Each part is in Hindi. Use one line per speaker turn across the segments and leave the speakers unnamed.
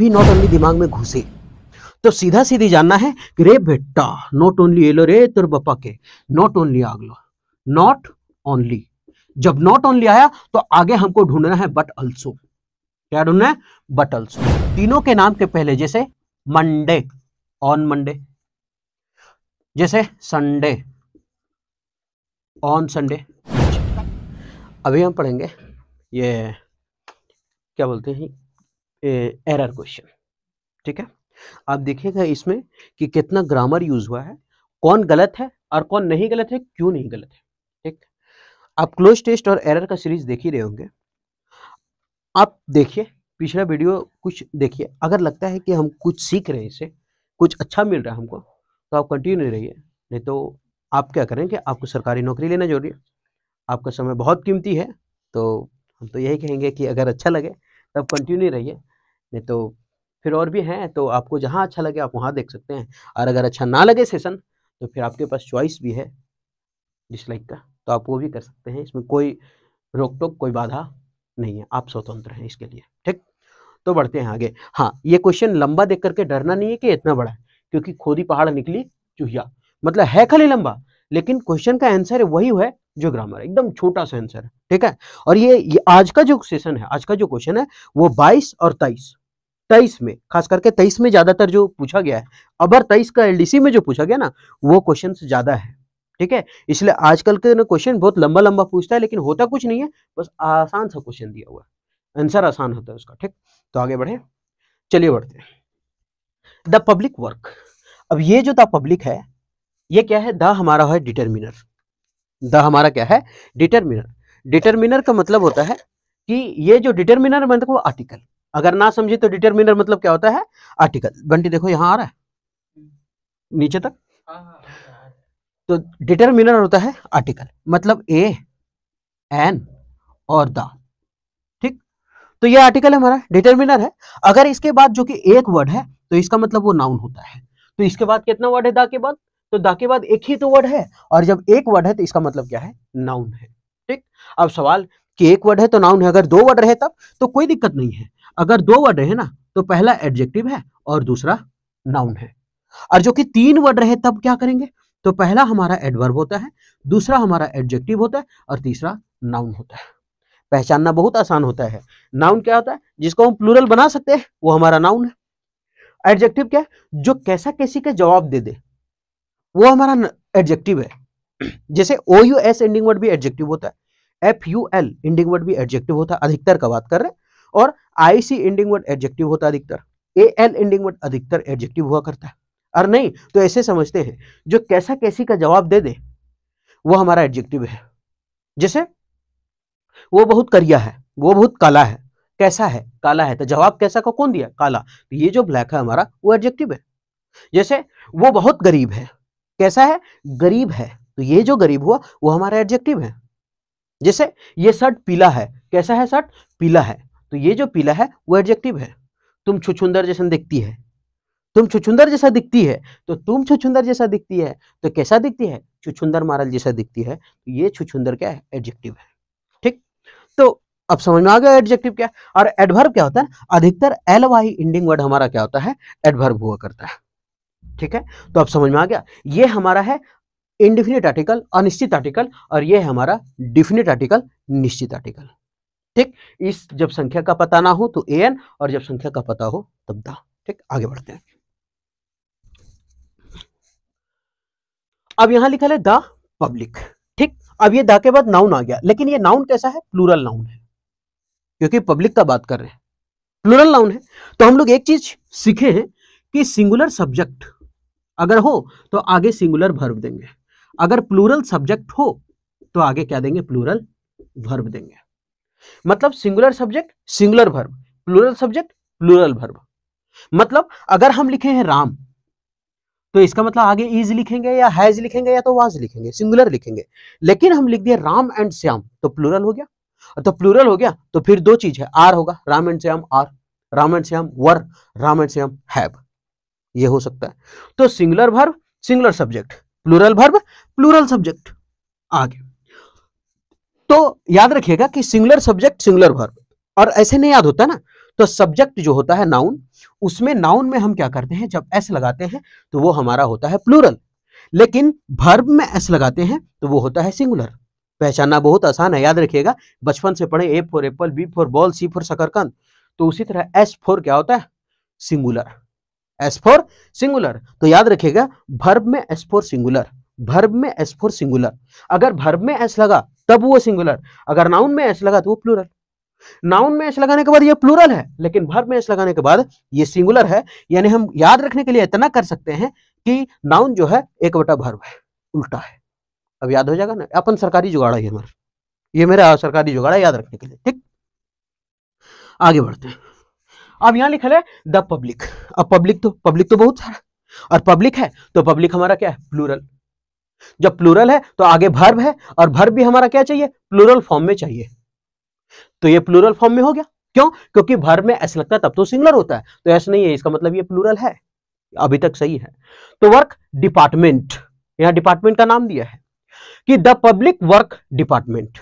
भी नॉट ओनली दिमाग में घुसे। तो सीधा सीधी जानना है कि रे बेटा नॉट ओनली एलो रे तेरे बप्पा के नॉट ओनली आगलो नॉट ओनली जब नॉट ओनली आया तो आगे हमको ढूंढना है बट अल्सो क्या ढूंढना है? बट अल्सो तीनों के नाम के पहले जैसे मंडे ऑन मंडे जैसे संडे ऑन संडे अभी हम पढ़ेंगे, ये क्या बोलते हैं? एरर क्वेश्चन ठीक है? आप देखिएगा इसमें कि कितना ग्रामर यूज़ हुआ है, कौन गलत है और कौन नहीं गलत है, क्यों नहीं गलत है, ठीक? आप क्लोज टेस्ट और एरर का सीरीज़ देख ही रहे होंगे। आप देखिए, पिछला वीडियो कुछ देखिए, अगर लगता है कि हम कुछ सीख रहे हैं इससे कुछ अच्छा मिल रहा है हमको तो आप कंटिन्यू रहिए, नहीं तो आप क्या करें कि आपको सरकारी नौकरी लेना ज़रूरी है। आपका समय बहुत कीमती है तो हम तो यही कहेंगे कि अगर अच्छा लगे, तब कंटिन्यू रहिए। नहीं तो फिर और भी हैं तो आपको जहाँ अच्छा लगे आप वहाँ देख सकते हैं। और अगर अच्छा ना लगे सेशन तो फिर आपके पास चॉइस भी है डिसलाइक का तो आप वो भी कर सकते हैं। इसमें कोई रोक टोक, कोई बाधा नहीं है। आप स्वतंत्र हैं इसके लिए, ठीक? तो बढ़ते हैं आगे। हाँ ये क्वेश्चन लंबा देख करके डरना नहीं है कि इतना बड़ा है, क्योंकि खोदी पहाड़ निकली, चूहिया। मतलब है खाली लंबा, लेकिन क्वेश्चन का आंसर वही है जो ग्रामर एकदम छोटा सा आंसर है ठीक है? और ये, ये आज का जो सेशन है आज का जो क्वेश्चन है वो 22 और 23 तेईस में खास करके तेईस में ज़्यादातर जो पूछा गया है अबर तेईस का एलडीसी में जो पूछा गया ना वो क्वेश्चन ज़्यादा है ठीक है? इसलिए आजकल के क्वेश्चन बहुत लंबा लंबा पूछता है लेकिन होता कुछ नहीं है बस आसान सा क्वेश्चन दिया हुआ आंसर आसान होता है उसका ठीक? तो आगे बढ़े चलिए बढ़ते द पब्लिक वर्क अब ये जो द पब्लिक है ये क्या है? द हमारा है डिटर्मिनर द हमारा क्या है? डिटर्मिनर डिटर्मिनर का मतलब होता है कि ये जो डिटर्मिनर मतलब वो आर्टिकल अगर ना समझे तो डिटर्मिनर मतलब क्या होता है? आर्टिकल बंटी देखो यहाँ आ रहा है। नीचे तक। हाँ, हाँ, हाँ, तो डिटर्मिनर होता है आर्टिकल मतलब ए एन और द. ठीक? तो ये आर्टिकल है हमारा। डिटर्मिनर है। अगर इसके बाद जो कि एक वर्ड है तो इसका मतलब वो नाउन होता है। तो इसके बाद कितना वर्ड है दा के बाद? तो दा के बाद एक ही तो वर्ड है, और जब एक वर्ड है तो इसका मतलब क्या है? नाउन है। ठीक? अब सवाल कि एक वर्ड है तो नाउन है, अगर दो वर्ड रहे तब तो कोई दिक्कत नहीं है। अगर दो वर्ड रहे ना तो पहला एडजेक्टिव है और दूसरा नाउन है। और जो कि तीन वर्ड रहे तब क्या करेंगे? तो पहला हमारा एडवर्ब होता है, दूसरा हमारा एडजेक्टिव होता है, और तीसरा नाउन होता है। पहचानना बहुत आसान होता है। नाउन क्या होता है? जिसको हम प्लूरल बना सकते हैं, वो हमारा नाउन है। एडजेक्टिव क्या है? जो कैसा कैसी का जवाब दे दे। वो हमारा एडजेक्टिव है। जैसे O U S ending word भी एडजेक्टिव होता है। F U L ending word भी एडजेक्टिव होता है, अधिकतर का बात कर रहे हैं। और I C ending word adjective होता है अधिकतर। ए एल एंडिंग वर्ड अधिकतर एडजेक्टिव हुआ करता है। और नहीं तो ऐसे समझते हैं, जो कैसा कैसी का जवाब दे दे, वो हमारा एडजेक्टिव है। जैसे, वो बहुत करिया है, वो बहुत काला है, कैसा है, काला है तो जवाब कैसा का, कौन दिया? काला। तो ये जो ब्लैक है हमारा, वो एडजेक्टिव है। जैसे, वो बहुत गरीब है कैसा है? गरीब है। तो ये जो गरीब हुआ, वो हमारा एडजेक्टिव है। जैसे ये शर्ट पीला है, कैसा है शर्ट? पीला है। तो ये जो पीला है, वो एडजेक्टिव है। तुम छुछुंदर जैसा दिखती है। तुम छुछुंदर जैसा दिखती है तो तुम छुछुंदर जैसा दिखती है। तो कैसा दिखती है? छुछुंदर मारल जैसा दिखती है। तो ये छुछुंदर क्या है? एडजेक्टिव है। ठीक? तो अब समझ में आ गया एडजेक्टिव क्या? और एडवर्ब क्या होता है अधिकतर एल वाई इंडिंग वर्ड हमारा क्या होता है? एडवर्ब हुआ करता है। ठीक है? तो अब समझ में आ गया। ये हमारा है इनडिफिनिट आर्टिकल अनिश्चित आर्टिकल और ये है हमारा डिफिनिट आर्टिकल निश्चित आर्टिकल ठीक? इस जब संख्या का पता ना हो तो ए एन और जब संख्या का पता हो तब दा। ठीक? आगे बढ़ते हैं। अब यहाँ लिखा है द पब्लिक ठीक? अब ये द के बाद नाउन आ गया। लेकिन ये नाउन कैसा है? प्लूरल नाउन है। क्योंकि पब्लिक का बात कर रहे हैं। प्लूरल नाउन है। तो हम लोग एक चीज़ सीखे हैं कि सिंगुलर सब्जेक्ट अगर हो तो आगे सिंगुलर भर्व देंगे। अगर प्लूरल सब्जेक्ट हो तो आगे क्या देंगे? प्लूरल वर्ब देंगे। मतलब singular subject singular verb plural subject plural verb मतलब अगर हम लिखे हैं राम तो इसका मतलब आगे इज़ लिखेंगे या हैज़ लिखेंगे या तो वाज लिखेंगे सिंगुलर लिखेंगे। लेकिन हम लिख दिए राम एंड श्याम तो प्लूरल हो गया। तो प्लूरल हो गया तो फिर दो चीज़ है। आर होगा, Ram and Shyam are Ram and Shyam were Ram and Shyam have ये हो सकता है। तो singular verb singular subject plural verb plural subject आगे। तो याद रखिएगा कि सिंगुलर सब्जेक्ट सिंगुलर वर्ब और ऐसे नहीं याद होता ना तो सब्जेक्ट जो होता है नाउन उसमें नाउन में हम क्या करते हैं, जब एस लगाते हैं तो वो हमारा होता है प्लूरल लेकिन भर्ब में एस लगाते हैं तो वो होता है सिंगुलर पहचानना बहुत आसान है, याद रखिएगा, बचपन से पढ़े A for apple B for ball C for shakarkand. तो उसी तरह एस फोर क्या होता है? सिंगुलर एस फोर सिंगुलर तो याद रखिएगा भर्ब में एस फोर सिंगुलर भर्ब में एस फोर सिंगुलर अगर भर्ब में एस लगा, तब वो सिंगुलर अगर नाउन में एस लगा तो वो प्लूरल नाउन में एस लगाने के बाद ये प्लूरल है, लेकिन भर्ब में एस लगाने के बाद ये सिंगुलर है. यानी हम याद रखने के लिए इतना कर सकते हैं कि नाउन जो है, एक बटा भर्ब है, उल्टा है. अब याद हो जाएगा ना, अपन सरकारी जुगाड़ा है हमारा. ये मेरा सरकारी जुगाड़ा याद रखने के लिए, ठीक? आगे बढ़ते हैं। अब यहाँ लिखा है द पब्लिक अब पब्लिक तो पब्लिक तो बहुत सारा। और पब्लिक है तो पब्लिक हमारा क्या है? प्लूरल जब प्लूरल है तो आगे भर्ब है, और भर्ब भी हमारा क्या चाहिए? प्लूरल फॉर्म में चाहिए। तो ये प्लूरल फॉर्म में हो गया। क्यों? क्योंकि भर्ब में ऐसा लगता है, तब तो सिंगुलर होता है। तो ऐसा नहीं है, इसका मतलब ये प्लूरल है। अभी तक सही है। तो वर्क डिपार्टमेंट यहाँ डिपार्टमेंट का नाम दिया है। कि द पब्लिक वर्क डिपार्टमेंट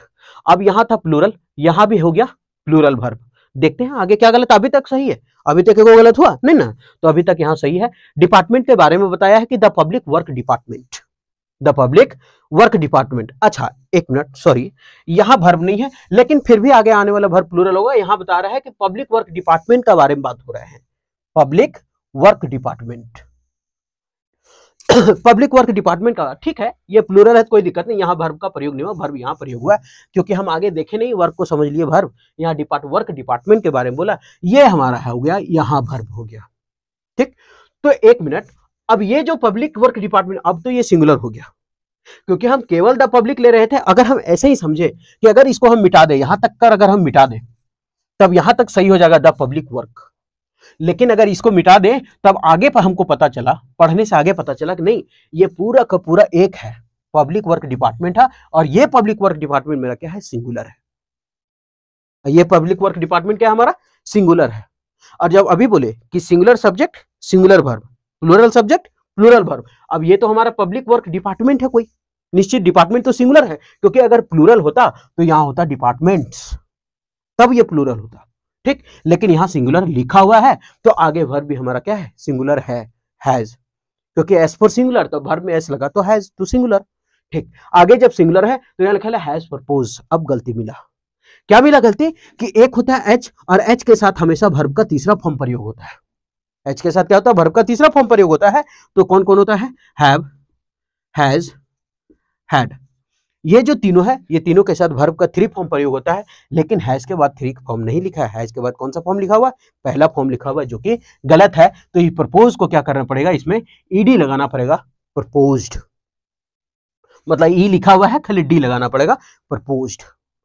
अब यहाँ था प्लूरल यहाँ भी हो गया प्लूरल भर्ब देखते हैं आगे क्या गलत अभी तक सही है? अभी तक गलत हुआ? नहीं ना। तो अभी तक यहाँ सही है। डिपार्टमेंट के बारे में बताया है कि the public work department the public work department अच्छा एक मिनट सॉरी यहाँ भर्व नहीं है, लेकिन फिर भी आगे आने वाला भर्व प्लूरल होगा। यहाँ बता रहा है कि पब्लिक वर्क डिपार्टमेंट का बारे में बात हो रहा है। Public work department public work department का, ठीक है? ये प्लूरल है तो कोई दिक्कत नहीं, यहाँ भर्व का प्रयोग नहीं हुआ भर्व यहाँ प्रयोग हुआ क्योंकि हम आगे देखे नहीं वर्क को समझ लिए भर्व यहाँ डिपार्ट वर्क डिपार्टमेंट के बारे में बोला, ये हमारा हो गया, यहाँ भर्व हो गया, ठीक? तो एक मिनट अब ये जो पब्लिक वर्क डिपार्टमेंट अब तो ये सिंगुलर हो गया, क्योंकि हम केवल द पब्लिक ले रहे थे, अगर हम ऐसे ही समझे कि अगर इसको हम मिटा दें, यहाँ तक कर अगर हम मिटा दें, तब यहाँ तक सही हो जाएगा द पब्लिक वर्क लेकिन अगर इसको मिटा दें, तब आगे पर हमको पता चला, पढ़ने से आगे पता चला कि नहीं, ये पूरा का पूरा एक है पब्लिक वर्क डिपार्टमेंट है, और ये पब्लिक वर्क डिपार्टमेंट मेरा क्या है? सिंगुलर है। ये पब्लिक वर्क डिपार्टमेंट क्या है हमारा? सिंगुलर है। और जब अभी बोले कि singular subject singular verb plural subject plural verb अब ये तो हमारा पब्लिक वर्क डिपार्टमेंट है कोई। निश्चित डिपार्टमेंट तो सिंगुलर है, क्योंकि अगर प्लूरल होता तो यहाँ होता डिपार्टमेंट्स तब ये प्लूरल होता। ठीक? लेकिन यहाँ सिंगुलर लिखा हुआ है तो आगे वर्ब भी हमारा क्या है? सिंगुलर है हैज़ क्योंकि एस फॉर सिंगुलर तो वर्ब में एस लगा तो हैज़ तो सिंगुलर ठीक? आगे जब सिंगुलर है तो यहाँ लिखा हैज़ प्रपोज अब गलती मिला। क्या मिला गलती? कि एक होता है एच और एच के साथ हमेशा वर्ब का तीसरा फॉर्म प्रयोग होता है। एच के साथ क्या होता है? वर्ब का तीसरा फॉर्म प्रयोग होता है। तो कौन कौन होता है? हैव हैज़ हैड ये जो तीनों है, ये तीनों के साथ वर्ब का थ्री फॉर्म प्रयोग होता है, लेकिन हैज़ के बाद थ्री फॉर्म नहीं लिखा है। हैज़ के बाद कौन सा फॉर्म लिखा हुआ? है पहला फॉर्म लिखा हुआ है जो कि गलत है। तो ये प्रपोज को क्या करना पड़ेगा? इसमें ईडी लगाना पड़ेगा। प्रपोज्ड मतलब ई लिखा हुआ है, खाली डी लगाना पड़ेगा। प्रपोज्ड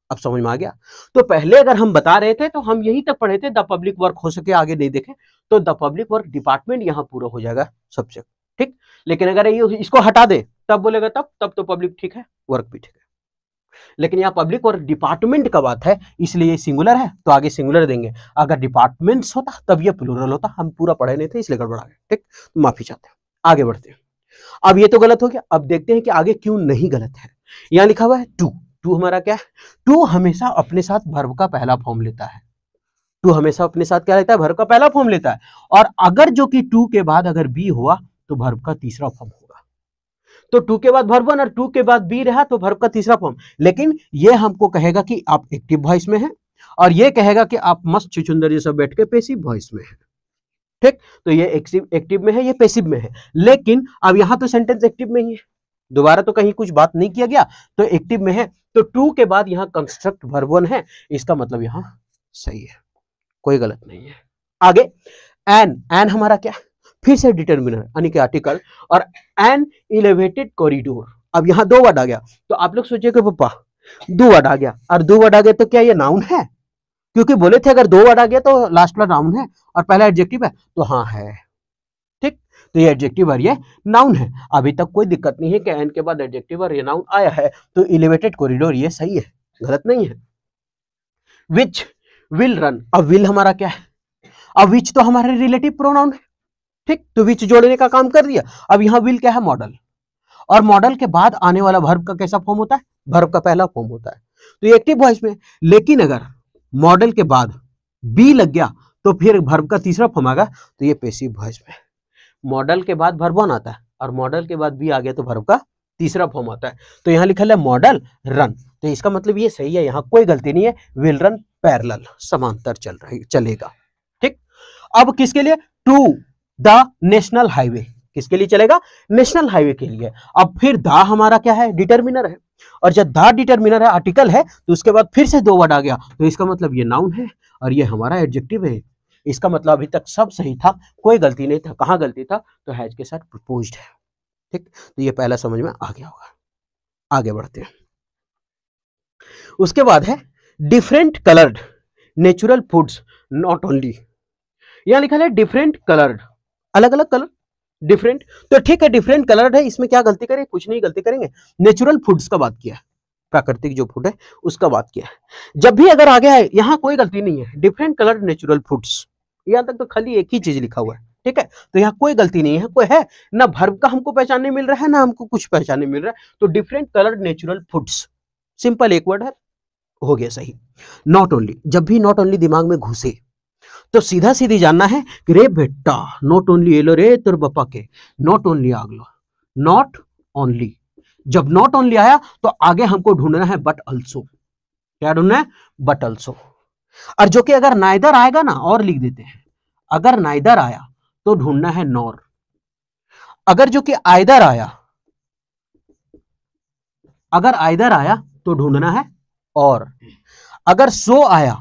अब समझ में आ गया? तो पहले अगर हम बता रहे थे तो हम यही तक पढ़े थे द पब्लिक वर्क हो सके, आगे नहीं देखे। तो द पब्लिक वर्क डिपार्टमेंट यहाँ पूरा हो जाएगा सब्जेक्ट ठीक? लेकिन अगर ये इसको हटा दे तब बोलेगा तब तब तो पब्लिक ठीक है वर्क भी ठीक है। लेकिन यहाँ पब्लिक और डिपार्टमेंट का बात है, इसलिए सिंगुलर है तो आगे सिंगुलर देंगे। अगर डिपार्टमेंट्स होता, तब ये प्लूरल होता, हम पूरा पढ़े नहीं थे, इसलिए गड़बड़ा गए ठीक? तो माफ़ी चाहते हैं, आगे बढ़ते हैं। अब ये तो गलत हो गया, अब देखते हैं कि आगे क्यों नहीं गलत है। यहाँ लिखा हुआ है टू टू हमारा क्या है? टू हमेशा अपने साथ भर्व का पहला फॉर्म लेता है। टू हमेशा अपने साथ क्या लेता है? भर्व का पहला फॉर्म लेता है। और अगर जो कि टू के बाद अगर बी हुआ तो भर्व का तीसरा फॉर्म तो टू के बाद भर्व वन और टू के बाद बी रहा तो भर्व का तीसरा फॉर्म लेकिन ये हमको कहेगा कि आप एक्टिव वॉइस में है और ये कहेगा कि आप मस्त चुचुंदर जैसा बैठ के पेसिव वॉइस में है। ठीक? तो ये एक्टिव में है, ये पेसिव में है। लेकिन अब यहाँ तो सेंटेंस एक्टिव में ही है। दोबारा तो कहीं कुछ बात नहीं किया गया तो एक्टिव में है। तो टू के बाद यहाँ कंस्ट्रक्ट वर्बन है। इसका मतलब यहाँ सही है, कोई गलत नहीं है। आगे एन एन हमारा क्या? फिर से डिटर्मिनर यानी कि आर्टिकल और एन इलेवेटेड कॉरिडोर अब यहाँ दो वर्ड आ गया तो आप लोग सोचिए कि पापा, दो वर्ड आ गया। और दो वर्ड आ गया तो क्या ये नाउन है? क्योंकि बोले थे, अगर दो वर्ड आ गया तो लास्ट वाला नाउन है और पहला एडजेक्टिव है। तो हाँ है, ठीक? तो ये एडजेक्टिव और ये नाउन है। अभी तक कोई दिक्कत नहीं है कि एन के बाद एडजेक्टिव और ये नाउन आया है तो इलिवेटेड कॉरिडोर ये सही है, गलत नहीं है। विच विल रन अब विल हमारा क्या है? अब विच तो हमारे रिलेटिव प्रोनाउन है। ठीक तो विच जोड़ने का काम कर दिया। अब यहाँ विल क्या है? मॉडल और मॉडल के बाद आने वाला भर्व का कैसा फॉर्म होता है? भर्व का पहला फॉर्म होता है। तो एक्टिव वॉइस में, लेकिन अगर मॉडल के बाद बी लग गया तो फिर भर्व का तीसरा फॉर्म आएगा तो ये पेसिव वॉइस में। मॉडल के बाद भर्व वन आता है, और मॉडल के बाद बी आ गया तो भर्व का तीसरा फॉर्म आता है। तो यहाँ लिखा है मॉडल रन तो इसका मतलब ये सही है, यहाँ कोई गलती नहीं है विल रन पैरल समांतर चल रही, चलेगा। ठीक? अब किसके लिए? To the national highway. किसके लिए चलेगा? नेशनल हाईवे के लिए। अब फिर दा हमारा क्या है? डिटर्मिनर है। और जब दा डिटर्मिनर है, आर्टिकल है तो उसके बाद फिर से दो वर्ड आ गया। तो इसका मतलब ये नाउन है और ये हमारा एडजेक्टिव है। इसका मतलब अभी तक सब सही था, कोई गलती नहीं था। कहाँ गलती था? तो हैज़ के साथ प्रपोज है। ठीक? तो ये पहला समझ में आ गया होगा। आगे बढ़ते हैं। उसके बाद है different coloured natural foods not only यहाँ लिखा है डिफरेंट कलर्ड अलग अलग कलर डिफरेंट तो ठीक है डिफरेंट कलर है, इसमें क्या गलती करें? कुछ नहीं गलती करेंगे। नेचुरल फूड्स का बात किया प्राकृतिक जो फ़ूड है, उसका बात किया जब भी अगर आ गया है यहाँ कोई गलती नहीं है। डिफरेंट कलर नेचुरल फूड्स यहाँ तक तो खाली एक ही चीज़ लिखा हुआ है। ठीक है? तो यहाँ कोई गलती नहीं है, कोई है। ना भर्व का हमको पहचानने मिल रहा है, ना हमको कुछ पहचानने मिल रहा है। तो different colour natural foods simple एक वर्ड है, हो गया सही। नॉट ओनली जब भी नॉट ओनली दिमाग में घुसे तो सीधा सीधी जानना है कि रे बेटा नॉट ओनली एलो रे तुर बपा के नॉट ओनली आगलो नॉट ओनली जब नॉट ओनली आया तो आगे हमको ढूंढना है बट अल्सो क्या ढूंढना है? बट अल्सो और जो कि अगर नाइदर आएगा ना, और लिख देते हैं। अगर नाइदर आया तो ढूंढना है नॉर अगर जो कि आइदर आया, अगर आइदर आया तो ढूंढना है और अगर सो आया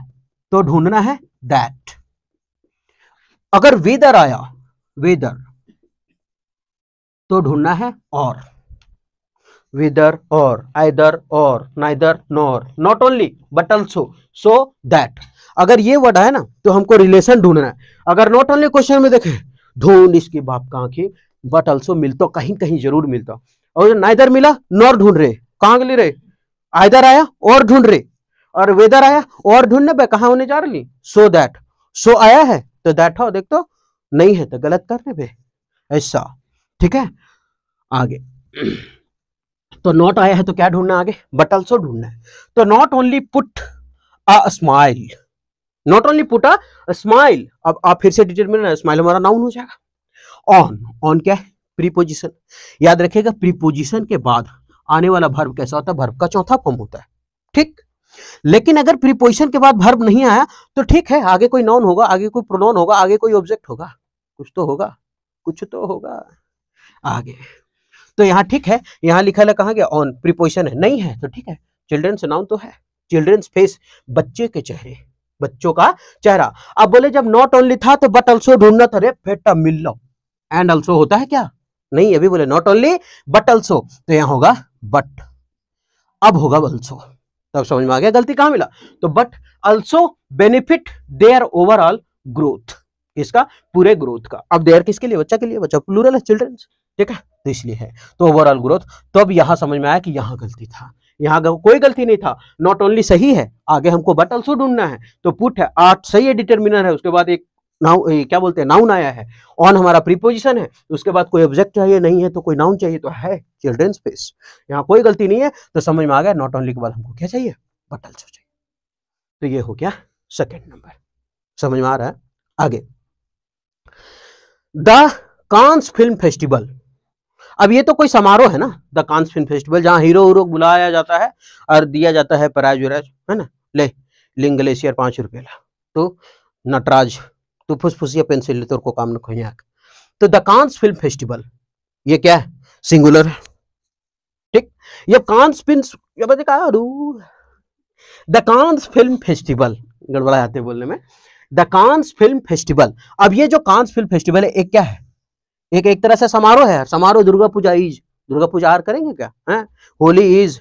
तो ढूंढना है दैट अगर वेदर आया, वेदर तो ढूंढना है और। वेदर और, आइदर और, neither nor not only but also so that अगर ये वर्ड है ना तो हमको रिलेशन ढूंढना है। अगर नॉट ओनली क्वेश्चन में देखें, ढूंढ इसकी बाप का आँखें बट ऑल्सो मिलता कहीं कहीं ज़रूर मिलता और नाइदर मिला, नॉर ढूंढ रहे, कहाँ गली रहे? आइदर आया, और ढूंढ रहे। और वेदर आया, और ढूँढने पे कहा होने जा रही? सो दैट सो आया है तो दैट हो देख तो नहीं है तो गलत करने पे। ऐसा, ठीक है? आगे। तो नॉट आया है तो क्या ढूंढना आगे? बट ऑल्सो ढूंढना है। तो not only put a smile not only put a smile अब आप फिर से डिटरमिन स्माइल हमारा नाउन हो जाएगा। ऑन ऑन क्या है? प्रीपोजिशन याद रखिएगा प्रीपोजिशन के बाद आने वाला भर्व कैसा होता है? भर्व का चौथा फॉर्म होता है। ठीक? लेकिन अगर प्रीपोजिशन के बाद भर्व नहीं आया तो ठीक है, आगे कोई नॉन होगा, आगे कोई प्रोनाउन होगा, आगे कोई ऑब्जेक्ट होगा। कुछ तो होगा, कुछ तो होगा। आगे। तो यहाँ ठीक है, यहाँ लिखा है कहा गया? ऑन प्रीपोजिशन है। नहीं है तो ठीक है। चिल्ड्रंस नाउन तो है। चिल्ड्रंस फेस बच्चे के चेहरे, बच्चों का चेहरा। अब बोले, जब नॉट ओनली था तो बट ऑल्सो ढूंढना था रे, फेटा मिल लो एंड ऑल्सो होता है क्या? नहीं, अभी बोले नॉट ओनली बट ऑल्सो तो यहाँ होगा बट अब होगा ऑल्सो तब समझ में आ गया, गलती कहाँ मिला? तो but also benefit their overall growth इसका पूरे ग्रोथ का। अब देयर किसके लिए? बच्चा के लिए, बच्चा प्लूरल है चिल्ड्रंस ठीक है? तो इसलिए है। तो ओवरऑल ग्रोथ तो अब यहाँ समझ में आया कि यहाँ गलती था। यहाँ कोई गलती नहीं था। नॉट ओनली सही है, आगे हमको बट ऑल्सो ढूंढना है। तो पुट है, आठ सही है डिटर्मिनर है। उसके बाद एक नाउ क्या बोलते हैं नाउन आया है। ऑन हमारा प्रीपोजिशन है उसके बाद कोई ऑब्जेक्ट चाहिए, नहीं है तो कोई नाउन चाहिए तो है चिल्ड्रन स्पेस यहाँ कोई गलती नहीं है तो समझ में आ गया नॉट ओनली के बाद हमको क्या चाहिए बट ऑल्सो चाहिए। तो ये हो गया सेकेंड नंबर समझ में आ रहा है? आगे। द कांस फ़िल्म फेस्टिवल अब ये तो कोई समारोह है ना? द कांस फ़िल्म फेस्टिवल जहाँ हीरो हीरो बुलाया जाता है और दिया जाता है वराज, है ना? ले, लिंग ग्लेशियर पाँच रुपये ला। तो नटराज तू फुसफुसिया पेंसिल तो को काम न खोया। तो द कांस फ़िल्म फेस्टिवल, ये क्या है? सिंगुलर है। ठीक? ये कांस फ़िल्म कहा द कांस फ़िल्म फेस्टिवल, गड़बड़ा आते बोलने में। The Cannes film festival. अब ये जो कांस फ़िल्म फेस्टिवल है, एक क्या है? एक एक तरह से समारोह है। समारोह दुर्गा पूजा इज़ दुर्गा पूजा आर करेंगे क्या? है? Holi is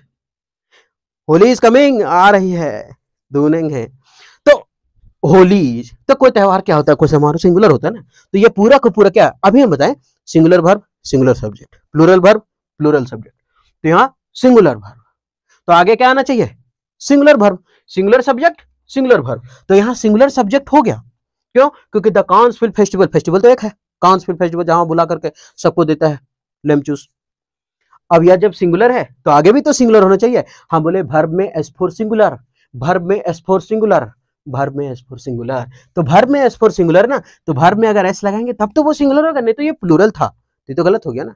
Holi is coming आ रही है। दूनेंग होली तो कोई त्यौहार क्या होता है? कोई समारोह सिंगुलर होता है ना? तो ये पूरा का पूरा क्या? अभी हम बताएँ singular verb singular subject plural verb plural subject तो यहाँ सिंगुलर भर्व तो आगे क्या आना चाहिए? Singular verb singular subject singular verb तो यहाँ सिंगुलर सब्जेक्ट हो गया. क्यों? क्योंकि द कांसफिल फेस्टिवल फेस्टिवल तो एक है. कांसफिल फेस्टिवल जहाँ बुला करके सबको देता है लेमचूस अब यह जब सिंगुलर है तो आगे भी तो सिंगुलर होना चाहिए. हम बोले भर्ब में एस फोर सिंगुलर भर्ब में एस फोर सिंगुलर भर में एस फॉर सिंगुलर तो भर में एस फॉर सिंगुलर ना तो भर में अगर एस लगाएँगे, तब तो वो सिंगुलर होगा, नहीं तो ये प्लूरल था। ये तो गलत हो गया ना।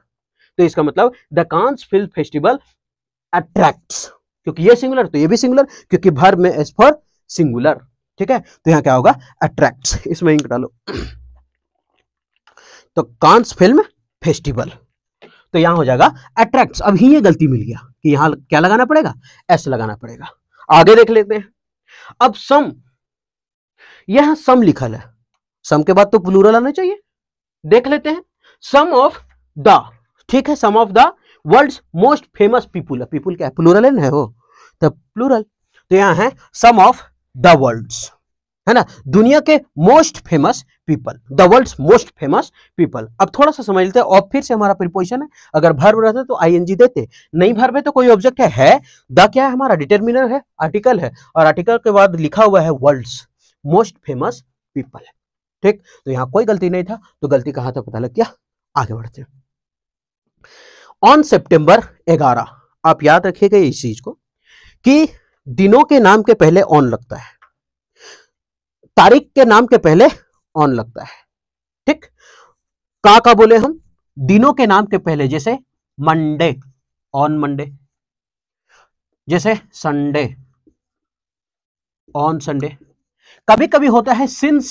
तो इसका मतलब the Cannes film festival attracts क्योंकि ये सिंगुलर तो ये भी सिंगुलर क्योंकि भर में एस फॉर सिंगुलर ठीक है? तो यहाँ क्या होगा? अट्रैक्ट्स इसमें इंक डालो। तो कांस फ़िल्म फेस्टिवल तो यहाँ हो जाएगा अट्रैक्ट्स अब ही ये गलती मिल गया कि यहाँ क्या लगाना पड़ेगा? एस लगाना पड़ेगा। आगे देख लेते हैं। अब सम यह सम लिखल है। सम के बाद तो प्लूरल आना चाहिए। देख लेते हैं। सम ऑफ़ द ठीक है? Some of the world most famous people people क्या है? प्लूरल है ना? वो तो प्लूरल तो यहाँ है सम ऑफ़ द वर्ल्ड्स है ना? दुनिया के most famous people the world most famous people अब थोड़ा सा समझ लेते हैं। और फिर से हमारा प्रिपोजिशन है। अगर भर्व रहता तो आईएनजी देते। नहीं भर्व है तो कोई ऑब्जेक्ट है है? द क्या है? हमारा डिटर्मिनर है। आर्टिकल है। और आर्टिकल के बाद लिखा हुआ है वर्ल्ड मोस्ट फ़ेमस पीपल है। ठीक? तो यहाँ कोई गलती नहीं था तो गलती कहाँ था पता लग गया? आगे बढ़ते हैं। ऑन सेप्टेम्बर ग्यारह, आप याद रखिएगा इस चीज़ को, कि दिनों के नाम के पहले ऑन लगता है। तारीख के नाम के पहले ऑन लगता है। ठीक? का का बोले हम? दिनों के नाम के पहले, जैसे मंडे ऑन मंडे जैसे संडे ऑन संडे कभी कभी होता है सिंस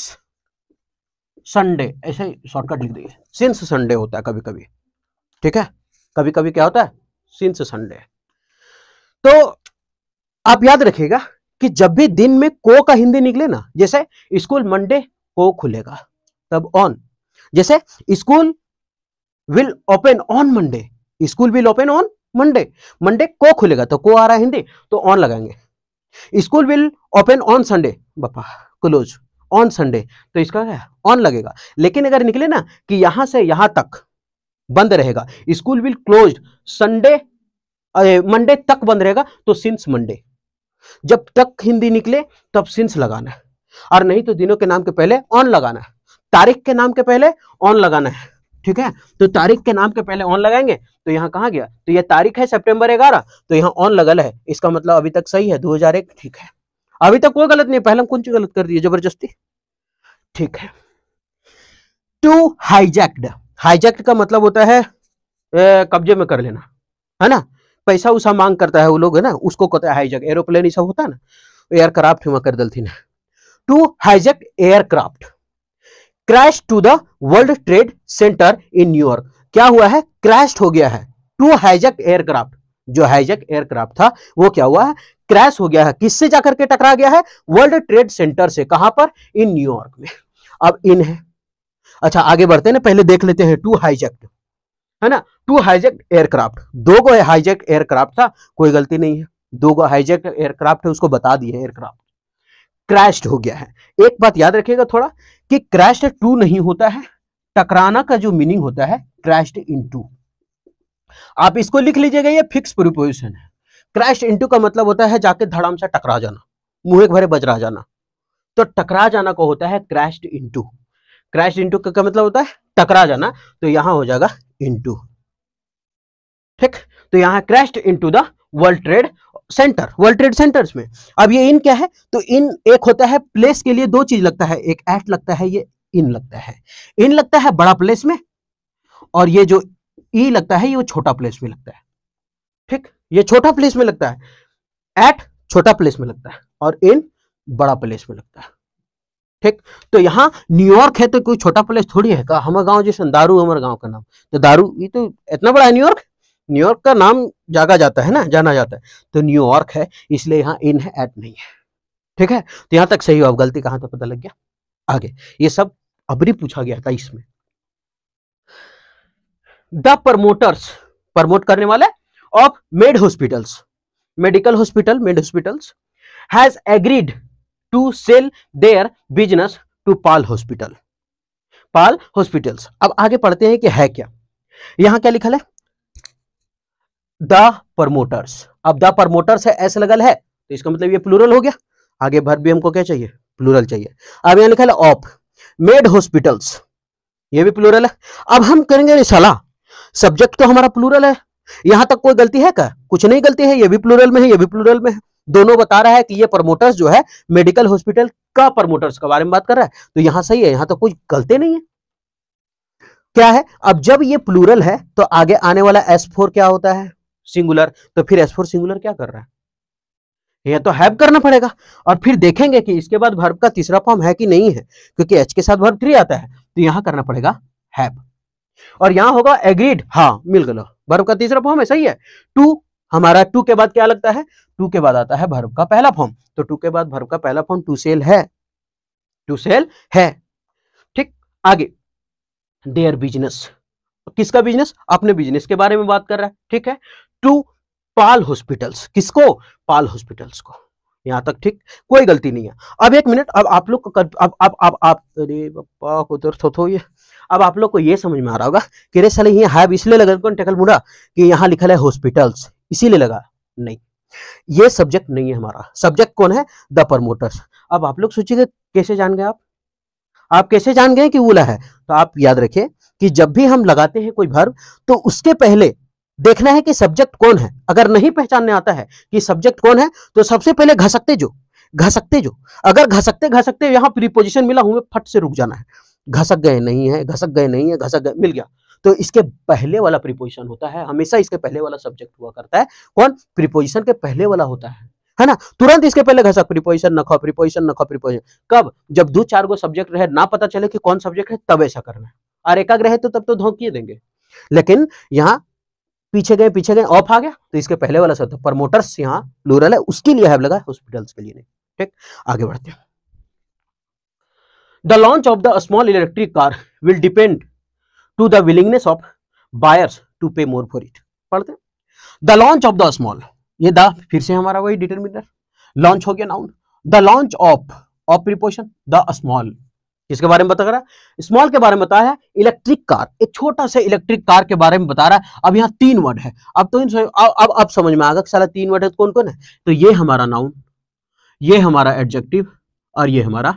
संडे ऐसे शॉर्टकट लिख दीजिए। सिंस संडे होता है कभी कभी ठीक है? कभी कभी क्या होता है? सिंस संडे तो आप याद रखिएगा कि जब भी दिन में को का हिंदी निकले ना, जैसे स्कूल मंडे को खुलेगा, तब ऑन जैसे school will open on Monday school will open on Monday Monday को खुलेगा तो को आ रहा है हिंदी तो ऑन लगाएँगे। School will open on Sunday. बापा, क्लोज। On Sunday. तो इसका क्या ऑन लगेगा। लेकिन अगर निकले ना कि यहाँ से यहाँ तक बंद रहेगा, school will close Sunday Monday तक बंद रहेगा तो सिंस मंडे जब तक हिंदी निकले, तब सिंस लगाना और नहीं तो दिनों के नाम के पहले ऑन लगाना तारीख के नाम के पहले ऑन लगाना है। ठीक है? तो तारीख के नाम के पहले ऑन लगाएँगे तो यहाँ कहा गया? तो यह तारीख है सितंबर ग्यारह तो यहाँ ऑन लगल है। इसका मतलब अभी तक सही है 2001 ठीक है। अभी तक कोई गलत नहीं पहले कौन सी गलत कर दिए ज़बरदस्ती। ठीक है। टू हाईजैक्ड हाईजैक्ड का मतलब होता है कब्जे में कर लेना, है ना? पैसा उसा मांग करता है वो लोग, है ना? उसको कहते हैं हाईजैक एरोप्लेन सब होता है ना? एयरक्राफ्ट हुआ कर दलती ना two hijack aircraft crash to the World Trade Center in New York क्या हुआ है? क्रैश हो गया है। Two hijack aircraft. जो हाईजैक एयरक्राफ्ट था, वो क्या हुआ है? क्रैश हो गया है। किससे जाकर के टकरा गया है? वर्ल्ड ट्रेड सेंटर से। कहाँ पर? इन न्यूयॉर्क में। अब इन है। अच्छा आगे बढ़ते हैं ना, पहले देख लेते हैं टू हाईजैक्ट है ना? Two hijacked aircraft. दो गो हाईजेक्ट एयरक्राफ्ट था, कोई गलती नहीं है। दो गो हाईजेक्ट एयरक्राफ्ट है, उसको बता दिए एयरक्राफ्ट। क्रैश हो गया है। एक बात याद रखिएगा थोड़ा, कि क्रैश टू नहीं होता है। टकराना का जो मीनिंग होता है क्रैश्ड इनटू। आप इसको लिख लीजिएगा, ये फिक्स प्रिपोजिशन है। क्रैश्ड इनटू का मतलब होता है जाके धड़ाम से टकरा जाना, मुँह भरे बजरा जाना। तो टकरा जाना को होता है क्रैश्ड इनटू। क्रैश इंटू का मतलब होता है? टकरा जाना। तो यहाँ हो जाएगा इंटू ठीक? तो यहाँ crash into the World Trade Center, World Trade Centers में। अब ये इन क्या है? तो इन एक होता है प्लेस के लिए दो चीज़ लगता है, एक एट लगता है, ये इन लगता है। इन लगता है बड़ा प्लेस में और ये जो ई e लगता है, ये छोटा प्लेस में लगता है। ठीक? ये छोटा प्लेस में लगता है। एट छोटा प्लेस में लगता है और इन बड़ा प्लेस में लगता है। ठीक? तो यहाँ न्यूयॉर्क है तो कोई छोटा प्लेस थोड़ी है। का हमारे गाँव जैसे दारू, हमारे गाँव का नाम। तो दारू, ये तो इतना बड़ा है न्यूयॉर्क न्यूयॉर्क का नाम जागा जाता है ना, जाना जाता है। तो न्यूयॉर्क है, इसलिए यहाँ इन है एट नहीं है। ठीक है? तो यहाँ तक सही हो अब गलती कहाँ तक पता लग गया? आगे। ये सब अबरी पूछा गया था इसमें। द प्रमोटर्स, प्रमोट करने वाले of Med hospitals medical hospital Med hospitals has agreed to sell their business to Pal hospital Pal hospitals अब आगे पढ़ते हैं कि है क्या। यहाँ क्या लिखा है? The promoters. अब द प्रमोटर्स है ऐसे लगल है तो इसका मतलब ये प्लूरल हो गया। आगे भर भी हमको क्या चाहिए? प्लूरल चाहिए। अब यहाँ लिखा है ऑफ़ मेड हॉस्पिटल्स ये भी प्लूरल है। अब हम करेंगे सलाह सब्जेक्ट तो हमारा प्लूरल है। यहाँ तक कोई गलती है क्या? कुछ नहीं गलती है, ये भी प्लूरल में है, ये भी प्लूरल में है। दोनों बता रहा है कि ये प्रमोटर्स जो है मेडिकल हॉस्पिटल का प्रमोटर्स के बारे में बात कर रहा है। तो यहाँ सही है, यहाँ तो कोई गलती नहीं है। क्या है? अब जब ये प्लूरल है तो आगे आने वाला एस फोर क्या होता है? सिंगुलर तो फिर एस फोर सिंगुलर क्या कर रहा है? यह तो हैव करना पड़ेगा। और फिर देखेंगे कि इसके बाद वर्ब का तीसरा फॉर्म है कि नहीं है, क्योंकि एच के साथ वर्ब थ्री आता है। तो यहाँ करना पड़ेगा हैव और यहाँ होगा एग्रीड हाँ मिल गया वर्ब का तीसरा फॉर्म है, सही है। टू, हमारा टू के बाद क्या लगता है? टू के बाद आता है वर्ब का पहला फॉर्म तो टू के बाद वर्ब का पहला फॉर्म टू सेल है। टू सेल है। ठीक, आगे। देयर बिज़नेस किसका बिज़नेस अपने बिज़नेस के बारे में बात कर रहा है। ठीक है। टू, पाल हॉस्पिटल्स किसको? पाल हॉस्पिटल्स को। यहाँ तक ठीक। कोई गलती नहीं है। अब एक मिनट अब आप लोग अब अब अब, आप, अरे पप्पा उधर थो थो ये अब आप लोग को ये समझ में आ रहा होगा कि रे साले ये हैव इसलिए लगा कौन टेकल मुड़ा कि यहाँ लिखा है हॉस्पिटल्स इसीलिए लगा? नहीं। ये सब्जेक्ट नहीं है हमारा। सब्जेक्ट कौन है? द प्रमोटर्स अब आप लोग सोचिएगा कैसे जान गए आप? आप कैसे जान गए कि वूला है? तो आप याद रखिए कि जब भी हम लगाते हैं कोई भर्व तो उसके पहले देखना है कि सब्जेक्ट कौन है। अगर नहीं पहचानने आता है कि सब्जेक्ट कौन है तो सबसे पहले घसकते जो। घसकते जो। अगर घसकते घसकते यहाँ प्रीपोजिशन मिला, हुए फट से रुक जाना है। घसक गए नहीं है, घसक गए नहीं है, घसक गए, मिल गया। तो इसके पहले वाला प्रीपोजिशन होता है, हमेशा इसके पहले वाला सब्जेक्ट हुआ करता है। कौन? प्रीपोजिशन के पहले वाला होता है है ना? तुरंत इसके पहले घसक प्रीपोजिशन नखो प्रीपोजिशन नखो प्रीपोजिशन कब? जब दो चार गो सब्जेक्ट रहे, ना पता चले कि कौन सब्जेक्ट है, तब ऐसा करना है। और एकाग्र है तो तब तो धोकिए देंगे। लेकिन यहाँ पीछे गए पीछे गए ऑफ़ आ गया तो इसके पहले वाला शब्द प्रमोटर्स यहाँ लूरल है, उसके लिए हैव लगा हॉस्पिटल्स के लिए नहीं। ठीक? आगे बढ़ते हैं। The launch of the small electric car will depend to the willingness of buyers to pay more for it पढ़ते the launch of the small ये द फिर से हमारा वही डिटर्मिनर लॉन्च हो गया noun the launch of of preposition the small किसके बारे में बता रहा है? स्मॉल के बारे में बताया है इलेक्ट्रिक कार एक छोटा सा इलेक्ट्रिक कार के बारे में बता रहा है। अब यहाँ तीन वर्ड है। अब तो इन अब, अब समझ में आ गया सारा तीन वर्ड है तो कौन कौन है? तो ये हमारा नाउन ये हमारा एडजेक्टिव और ये हमारा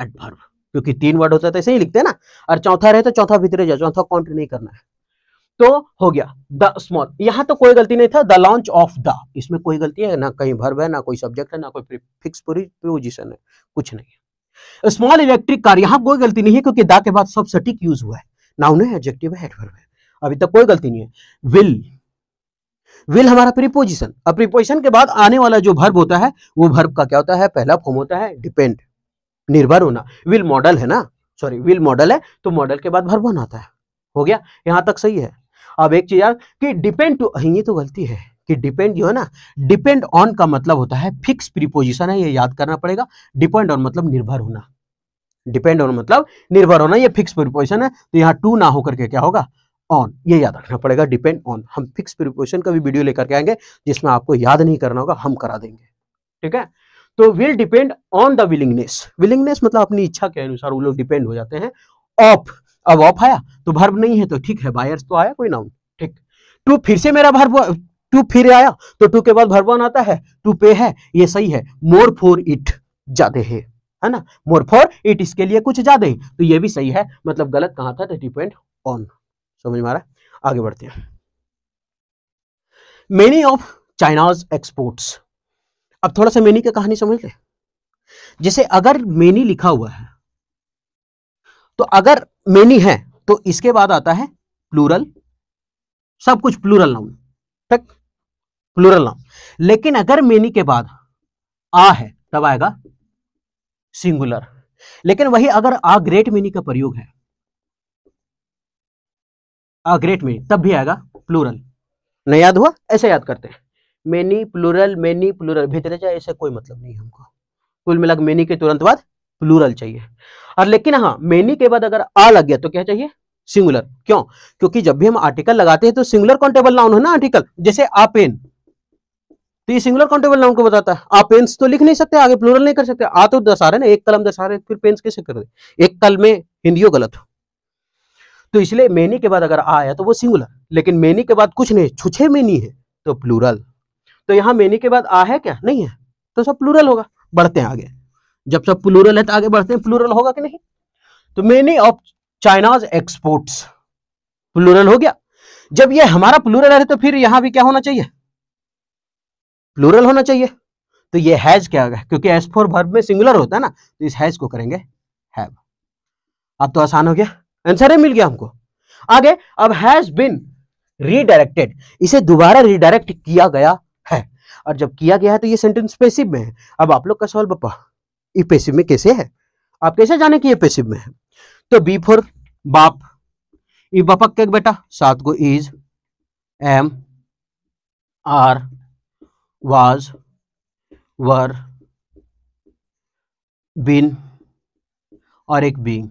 एडवर्ब क्योंकि तीन वर्ड होता है तो ऐसे ही लिखते हैं ना। और चौथा रहे तो चौथा भीतर जाए चौथा काउंट नहीं करना है। तो हो गया द स्मॉल यहाँ तो कोई गलती नहीं था द लॉन्च ऑफ़ द इसमें कोई गलती है, ना कहीं भर्व है, ना कोई सब्जेक्ट है, ना कोई फिक्स प्रोजिशन है, कुछ नहीं है। स्मॉल इलेक्ट्रिक कार यहाँ कोई गलती नहीं है, क्योंकि दा के बाद सब सटीक यूज़ हुआ है। नाउन है एडजेक्टिव है एडवर्ब है। अभी तक कोई गलती नहीं है। विल विल हमारा प्रीपोजिशन अब प्रीपोजिशन के बाद आने वाला जो भर्ब होता है, वो भर्ब का क्या होता है? पहला फॉर्म होता है डिपेंड निर्भर होना। विल मॉडल है ना? सॉरी विल मॉडल है तो मॉडल के बाद भर आता है। हो गया? यहाँ तक सही है। अब एक चीज़ कि डिपेंड टू ये तो गलती है, कि डिपेंड जो है ना डिपेंड ऑन का मतलब होता है फिक्स प्रीपोजिशन है, ये याद करना पड़ेगा। डिपेंड ऑन मतलब निर्भर होना। डिपेंड ऑन मतलब निर्भर होना, ये फिक्स प्रीपोजिशन है तो यहाँ टू ना होकर के क्या होगा? ऑन ये याद रखना पड़ेगा डिपेंड ऑन हम फिक्स प्रीपोजिशन का भी वीडियो लेकर के आएँगे, जिसमें आपको याद नहीं करना होगा, हम करा देंगे। ठीक है? तो will depend on the willingness willingness मतलब अपनी इच्छा के अनुसार वो लोग डिपेंड हो जाते हैं। ऑफ़ अब ऑफ़ आया तो भर्ब नहीं है तो ठीक है बायर्स तो आया, कोई नाउन ठीक। टू फिर से मेरा भर्ब टू फिर आया तो टू के बाद भरवन आता है टू पे है, ये सही है। मोर फॉर इट ज़्यादा है है ना? मोर फॉर इट इसके लिए कुछ ज़्यादा तो ये भी सही है मतलब गलत कहा था डिपेंड ऑन समझ में आ रहा आगे बढ़ते हैं। मेनी ऑफ़ चाइनाज एक्सपोर्ट्स अब थोड़ा सा मेनी की कहानी समझ ले। जैसे अगर मेनी लिखा हुआ है तो अगर मेनी है तो इसके बाद आता है प्लूरल। सब कुछ प्लूरल नाउन ठीक? प्लूरल नाउन लेकिन अगर मेनी के बाद आ है, तब आएगा सिंगुलर। लेकिन वही अगर आ ग्रेट मेनी का प्रयोग है, आ ग्रेट मेनी, तब भी आएगा प्लूरल। नहीं याद हुआ? ऐसे याद करते हैं। मेनी प्लूरल मेनी प्लूरल भीतर जाए ऐसे कोई मतलब नहीं हमको। कुल मिला मेनी के तुरंत बाद प्लूरल चाहिए। और लेकिन हाँ मेनी के बाद अगर आ लग गया तो क्या चाहिए? सिंगुलर क्यों? क्योंकि जब भी हम आर्टिकल लगाते हैं तो सिंगुलर काउंटेबल नाउन है ना आर्टिकल जैसे आ पेन तो ये सिंगुलर काउंटेबल नाउन को बताता है। आप पेन्स तो लिख नहीं सकते, आगे प्लूरल नहीं कर सकते। आ तो दस आ रहे ना, एक कलम दस आ रहे फिर पेन्स कैसे कर दे एक कल में हिंदियों गलत हो। तो इसलिए मेनी के बाद अगर आया तो वो सिंगुलर लेकिन मेनी के बाद कुछ नहीं, छुछे मेनी है तो प्लूरल तो यहाँ मेनी के बाद आ है क्या? नहीं है। तो सब प्लूरल होगा। बढ़ते हैं आगे। जब सब प्लूरल है तो आगे बढ़ते हैं। प्लूरल होगा कि नहीं? तो many of China's exports plural हो गया। जब ये हमारा प्लूरल है तो फिर यहाँ भी क्या होना चाहिए? प्लूरल होना चाहिए। तो ये हैज़ क्या होगा क्योंकि एस फोर वर्ब में सिंगुलर होता है ना तो इस हैज़ को करेंगे हैव अब तो आसान हो गया। आंसर है मिल गया हमको। आगे, अब हैज़ बिन रीडायरेक्टेड इसे दोबारा रीडायरेक्ट किया गया। और जब किया गया है तो ये सेंटेंस पेसिव में है। अब आप लोग का सवाल, पापा, ये पेसिव में कैसे है? आप कैसे जाने कि ये पेसिव में है? तो बी फोर बाप ई बपक के बेटा सात को is am are was were been और एक बींग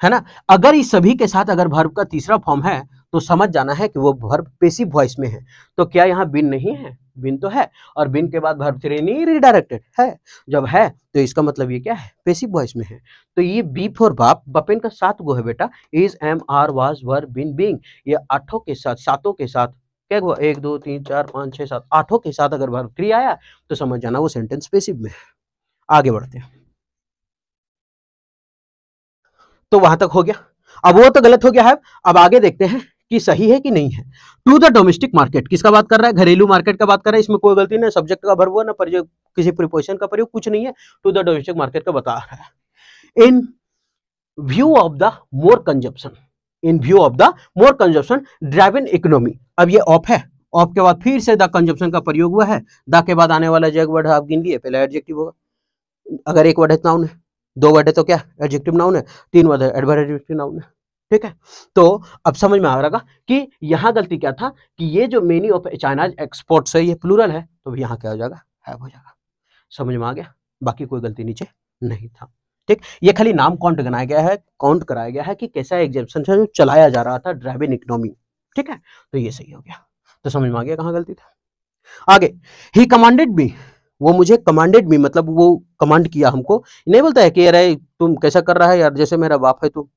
है ना? अगर इस सभी के साथ अगर भर्व का तीसरा फॉर्म है तो समझ जाना है कि वो वर्ब पेसिव वॉइस में है। तो क्या यहाँ बिन नहीं है? बिन तो है, और बिन के बाद थ्री नहीं रिडायरेक्टेड है। जब है तो इसका मतलब ये क्या है? पेसिव वॉइस में है। तो ये बी फॉर बाप, बपेन का सात गो है बेटा। Is am are was were been being ये आठों के साथ, सातों के साथ क्या हुआ? एक, दो, तीन, चार, पाँच छः सात, आठों के साथ अगर वर्ब थ्री आया तो समझ जाना वो सेंटेंस पेसिव में है। आगे बढ़ते हैं। तो वहाँ तक हो गया। अब वो तो गलत हो गया है। अब आगे देखते हैं। कि सही है कि नहीं है। टू द डोमेस्टिक मार्केट किसका बात कर रहा है? घरेलू मार्केट का बात कर रहा है। इसमें कोई गलती नहीं सब्जेक्ट का भर हुआ ना पर किसी प्रिपोजिशन का प्रयोग कुछ नहीं है। टू द डोमेस्टिक मार्केट का बता रहा है। In view of the more consumption in view of the more consumption driving economy अब ये ऑफ़ है। ऑफ़ के बाद फिर से द कंजप्शन का प्रयोग हुआ है। द के बाद आने वाला जो वर्ड आप गिन लिए। पहले एडजेक्टिव होगा। अगर एक वर्ड है नाउन है। दो वर्ड है तो क्या? एडजेक्टिव नाउन है। तीन वर्ड है एडवर्टिव नाउन है। ठीक है? तो अब समझ में आ रहा कि यहाँ गलती क्या था कि ये जो मेनी ऑफ़ चाइना एक्सपोर्ट्स है, ये प्लूरल है तो यहाँ क्या हो जाएगा? हैव हो जाएगा। समझ में आ गया? बाकी कोई गलती नीचे नहीं था। ठीक? ये खाली नाम काउंट बनाया गया है काउंट कराया गया है कि कैसा एग्जामेशन जो चलाया जा रहा था ड्राइविंग इकोनॉमी ठीक है? तो ये सही हो गया। तो समझ में आ गया कहाँ गलती था? आगे ही कमांडेड मी वो मुझे कमांडेड मी मतलब वो कमांड किया हमको। नहीं बोलता है कि, अरे, तुम कैसा कर रहा है यार? जैसे मेरा बाप है, तू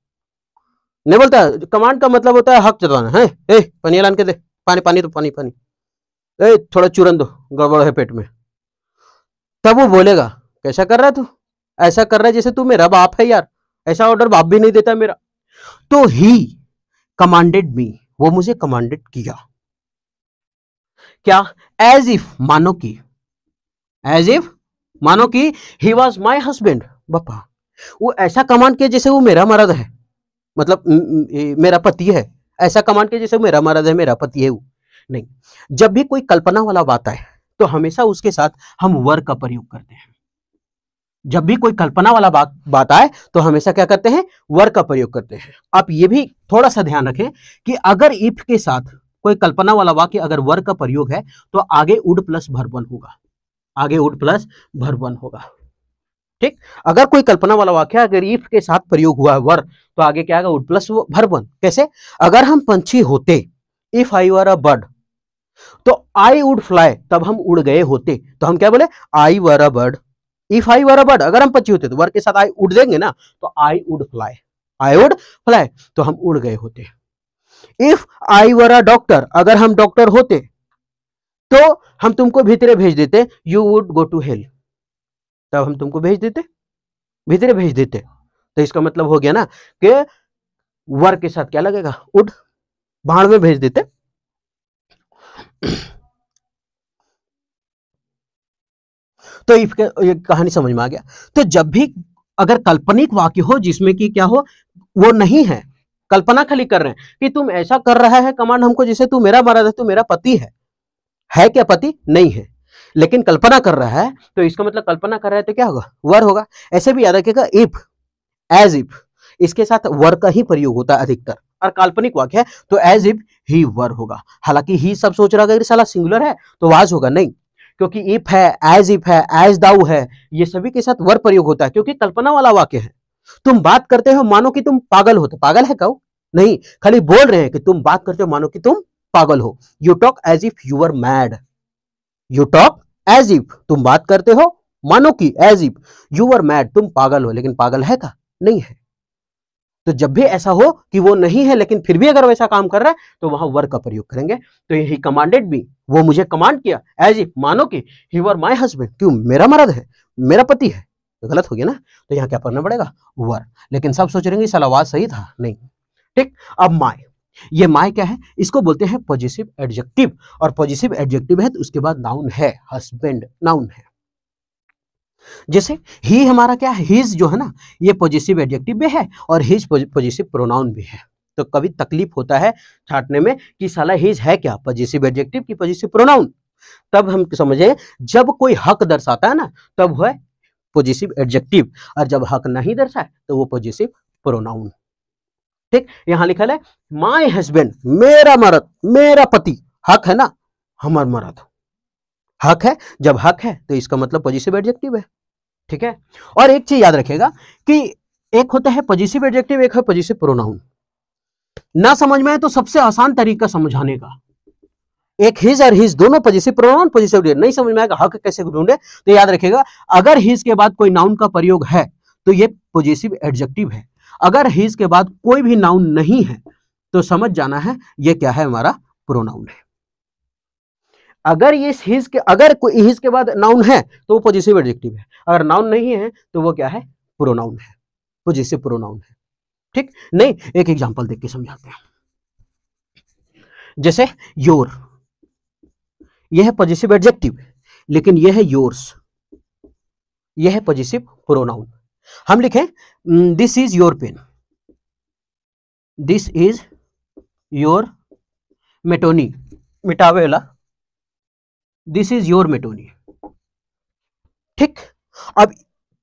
नहीं बोलता कमांड का मतलब होता है हक जताना, है? ए, पानी लान के दे। पानी पानी तो पानी पानी। ए, थोड़ा चूरन दो, गड़बड़ है पेट में। तब वो बोलेगा, कैसा कर रहा है तू? ऐसा कर रहा है जैसे तू मेरा बाप है यार। ऐसा ऑर्डर बाप भी नहीं देता मेरा। तो ही कमांडेड मी वो मुझे कमांडेड किया। क्या? एज इफ़ मानो की। एज इफ़ मानो की ही वॉज़ माई हस्बैंड बप्पा वो ऐसा कमांड किया जैसे वो मेरा मर्द है। मतलब मेरा पति है। ऐसा कमांड किया जैसे मेरा मर्द है, मेरा पति है वो। नहीं, जब भी कोई कल्पना वाला बात आए तो हमेशा उसके साथ हम वर का प्रयोग करते हैं। जब भी कोई कल्पना वाला बात बात आए तो हमेशा क्या करते हैं? वर का प्रयोग करते हैं। आप ये भी थोड़ा सा ध्यान रखें कि अगर इफ़ के साथ कोई कल्पना वाला वाक्य अगर वर का प्रयोग है तो आगे उड प्लस भरवन होगा। आगे उड प्लस भरवन होगा। ठीक? अगर कोई कल्पना वाला वाक्य, अगर इफ़ के साथ प्रयोग हुआ है, वर तो आगे क्या आएगा? उड प्लस भरवन कैसे? अगर हम पंछी होते if I were a bird तो आई वुड फ्लाई तब हम उड़ गए होते। तो हम क्या बोले? I were a bird if I were a bird अगर हम पंछी होते तो वर के साथ आई उड़ देंगे ना तो I would fly I would fly तो हम उड़ गए होते। If I were a doctor अगर हम डॉक्टर होते तो हम तुमको भीतरे भेज देते you would go to health तब हम तुमको भेज देते, भीतरे भेज देते। तो इसका मतलब हो गया ना कि वर के साथ क्या लगेगा? उड भाड़ में भेज देते। तो ये कहानी समझ में आ गया। तो जब भी अगर काल्पनिक वाक्य हो जिसमें कि क्या हो, वो नहीं है, कल्पना खाली कर रहे हैं कि तुम ऐसा कर रहा है, कमांड हमको जैसे तू मेरा मरा तू मेरा पति है। है क्या पति? नहीं है। लेकिन कल्पना कर रहा है तो इसका मतलब कल्पना कर रहा है तो क्या होगा? वर होगा। ऐसे भी याद रखेगा इफ़ एज इफ़ इसके साथ वर का ही प्रयोग होता है अधिकतर। और काल्पनिक वाक्य है तो एज इफ़ ही वर होगा। हालाँकि ही सब सोच रहा है साला सिंगुलर है तो वाज होगा, नहीं। क्योंकि इफ़ है एज इफ़ है एज दाऊ है, ये सभी के साथ वर प्रयोग होता है, क्योंकि कल्पना वाला वाक्य है। तुम बात करते हो, मानो कि तुम पागल हो तो पागल है कहो? नहीं, खाली बोल रहे हैं कि तुम बात करते हो, मानो कि तुम पागल हो। You talk as if you are mad you talk as if तुम बात करते हो, मानो कि as if you are mad तुम पागल हो, लेकिन पागल है का? नहीं है। तो जब भी ऐसा हो कि वो नहीं है, लेकिन फिर भी अगर वैसा काम कर रहा है तो वहाँ वर का प्रयोग करेंगे। तो यही कमांडेड भी वो मुझे कमांड किया एज इफ़ मानो कि ही वर माई हस्बैंड क्यों? मेरा मर्द है, मेरा पति है। तो गलत हो गया ना? तो यहाँ क्या करना पड़ेगा? वर लेकिन सब सोच रहे सलावाद सही था? नहीं। ठीक, अब माए ये माय क्या है? इसको बोलते हैं पॉजिटिव एडजेक्टिव और पॉजिटिव एडजेक्टिव है तो उसके बाद नाउन है हस्बैंड नाउन है। जैसे ही हमारा क्या है? हिज जो है ना, ये पॉजिटिव एडजेक्टिव भी है और हिज पॉजिटिव प्रोनाउन भी है। तो कभी तकलीफ़ होता है छाटने में कि साला हिज है क्या? पॉजिटिव एडजेक्टिव की पॉजिटिव प्रोनाउन तब हम समझे, जब कोई हक दर्शाता है ना, तब है पॉजिटिव एडजेक्टिव और जब हक नहीं दर्शाए तो वो पॉजिटिव प्रोनाउन ठीक? यहाँ लिखा है माय हस्बैंड मेरा मर्द, मेरा पति, हक है ना? हमार मर्द। हक है? जब हक है तो इसका मतलब पॉजिटिव एडजेक्टिव है। ठीक है? और एक चीज़ याद रखेगा कि एक होता है पॉजिटिव एडजेक्टिव एक है पॉजिटिव प्रोनाउन ना समझ में आए तो सबसे आसान तरीका समझाने का। एक हिज और हिज दोनों पॉजिटिव प्रोनाउन पॉजिटिव नहीं समझ में आएगा हक कैसे ढूंढे तो याद रखेगा अगर हिज के बाद कोई नाउन का प्रयोग है तो ये पॉजिटिव एडजेक्टिव है। अगर हिज के बाद कोई भी नाउन नहीं है तो समझ जाना है, ये क्या है हमारा प्रोनाउन है। अगर ये हिज के, अगर कोई हिज के बाद नाउन है तो वो पॉजिटिव एडजेक्टिव है। अगर नाउन नहीं है तो वो क्या है? प्रोनाउन है। पॉजिटिव प्रोनाउन है। ठीक? नहीं, एक एग्जांपल देख के समझाते हैं। जैसे योर यह है पॉजिटिव एडजेक्टिव लेकिन यह है योर्स यह है पॉजिटिव प्रोनाउन हम लिखें this is your pen this is your मेटोनी मिटावे वाला। दिस इज़ योर मेटोनी ठीक? अब